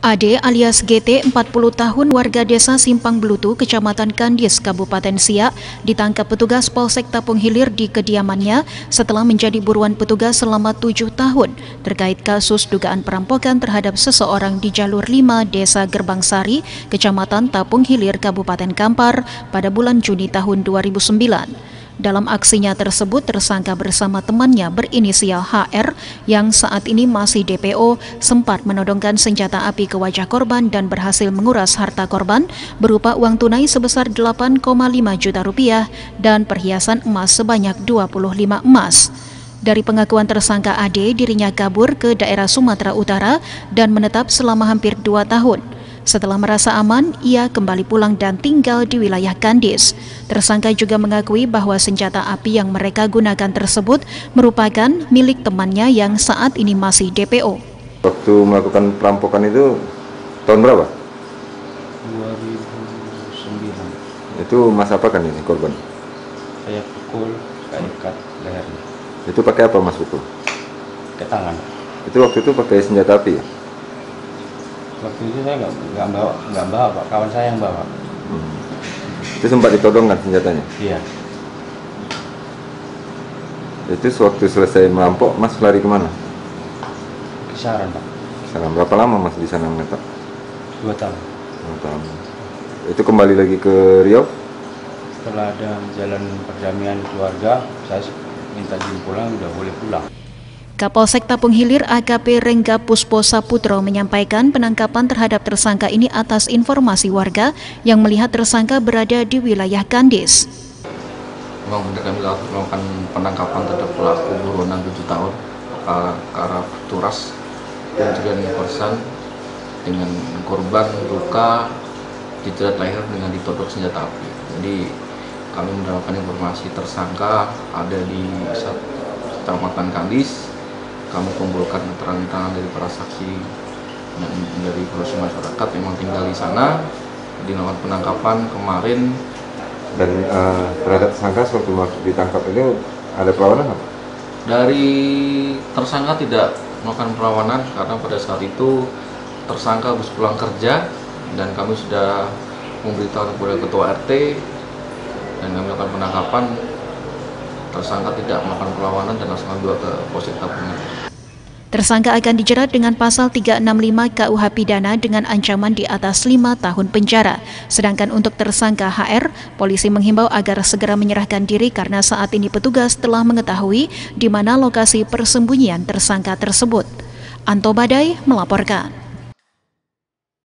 Ade alias GT 40 tahun warga desa Simpang Belutu, Kecamatan Kandis, Kabupaten Siak, ditangkap petugas Polsek Tapung Hilir di kediamannya setelah menjadi buruan petugas selama tujuh tahun terkait kasus dugaan perampokan terhadap seseorang di jalur 5 Desa Gerbang Sari, Kecamatan Tapung Hilir, Kabupaten Kampar pada bulan Juni tahun 2009. Dalam aksinya tersebut, tersangka bersama temannya berinisial HR yang saat ini masih DPO sempat menodongkan senjata api ke wajah korban dan berhasil menguras harta korban berupa uang tunai sebesar 8,5 juta rupiah dan perhiasan emas sebanyak 25 emas. Dari pengakuan tersangka AD, dirinya kabur ke daerah Sumatera Utara dan menetap selama hampir dua tahun. Setelah merasa aman, ia kembali pulang dan tinggal di wilayah Kandis. Tersangka juga mengakui bahwa senjata api yang mereka gunakan tersebut merupakan milik temannya yang saat ini masih DPO. Waktu melakukan perampokan itu tahun berapa? 2009. Itu mas apa kan ini korban? Saya pukul, saya ikat lehernya. Itu pakai apa mas pukul? Ke tangan. Itu waktu itu pakai senjata api ya? Waktu itu saya nggak nggak bawa nggak bawa pak kawan saya yang bawa Hmm. Itu sempat ditodongkan senjatanya? iya Itu sewaktu selesai merampok, mas lari ke mana? kisaran pak Sana berapa lama mas di sana menetap? dua tahun Dua tahun. Itu kembali lagi ke Riau? setelah ada jalan perdamaian keluarga saya minta izin pulang udah boleh pulang Kapolsek Tapung Hilir AKP Rengga Puspo Saputro menyampaikan penangkapan terhadap tersangka ini atas informasi warga yang melihat tersangka berada di wilayah Kandis. Memang kami melakukan penangkapan terhadap pelaku buronan 7 tahun ke arah Turas dan juga dengan korban luka dijerat leher dengan ditodok senjata api. Jadi kami mendapatkan informasi tersangka ada di Kecamatan Kandis kami kumpulkan keterangan dari para saksi dan dari proses masyarakat yang memang tinggal di sana dilakukan penangkapan kemarin Dan uh, terhadap tersangka sewaktu ditangkap ini ada perlawanan apa? dari tersangka tidak melakukan perlawanan karena pada saat itu tersangka harus pulang kerja dan kami sudah memberitahu kepada ketua RT dan kami melakukan penangkapan tersangka tidak melakukan perlawanan dan langsung dibawa ke Polsek Tabungan. Tersangka akan dijerat dengan pasal 365 KUH pidana dengan ancaman di atas 5 tahun penjara. Sedangkan untuk tersangka HR, polisi menghimbau agar segera menyerahkan diri karena saat ini petugas telah mengetahui di mana lokasi persembunyian tersangka tersebut. Anto Badai melaporkan.